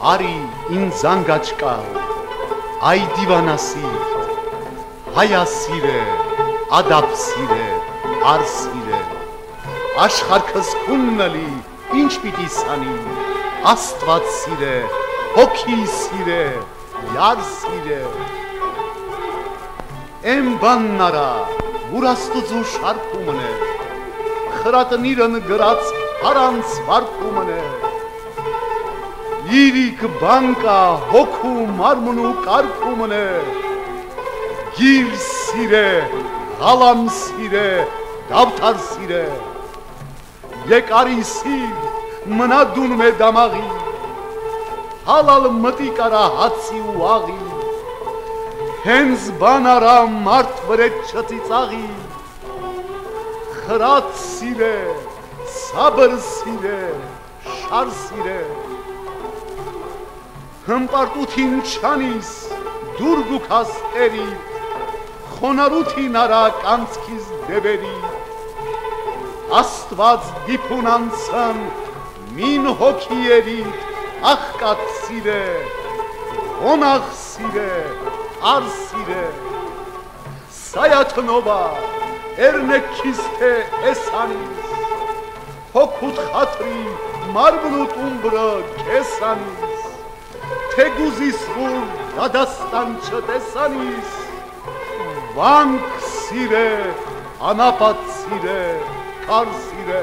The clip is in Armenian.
արի ինձ անգաճկա, այ դիվանասիրտ, հայասիրե, ադապսիրե, արսիրե, աշխարքս քուննալի, ինչ պիտի սանի, աստված սիրե, հոգի սիրե, յար սիրե, Էն բաննարա, որ աստուծու շարքումն է, խրատնիրն գրած արանց վարկումն է, իրիք բանկա հոգու մարմնու կարկումն է, գիր սիրե, հալամ սիրե, դավթար սիրե, եկարի սիր, մնա դունում է դամաղի, հալալ մտի կարա հացի ու աղի, հենց բան արա մարդ վրետ չծիծաղի, խրատ սիրե, սաբր սիրե, շար սիրե, հմպարտութին չանիս, դուր գուքաս էրի, խոնարութին արա կանցքիզ դեբերի, աստված դիպուն անցան, մին հոգի երիտ, աղկատ սիրե, ոնաղ սիրե, արսիրե Սայաթնովա Էրնեքիստե էսանիս Հոգուտ խատրի մարմնուտ ումբրը կեսանիս Թեգուզիս վուր դադաստան չտեսանիս Վանք սիրե, անապատ սիրե, կար սիրե